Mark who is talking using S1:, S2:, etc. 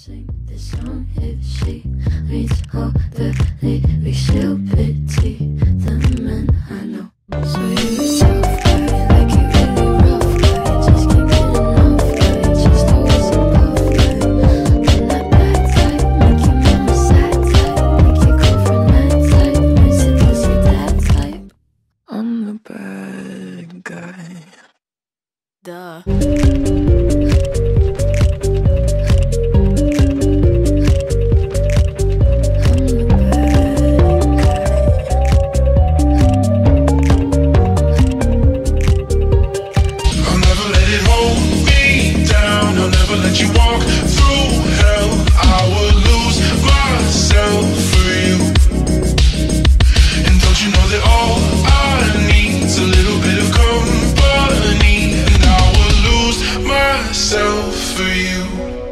S1: sing this song if she reads all the lyrics. She'll pity the men I know. So you tough guy, like you really rough I Just keep getting off guy, just always above guy. Then that bad guy, make your mama sad make your girlfriend mad. I'm the bad guy.
S2: Duh.
S3: for you.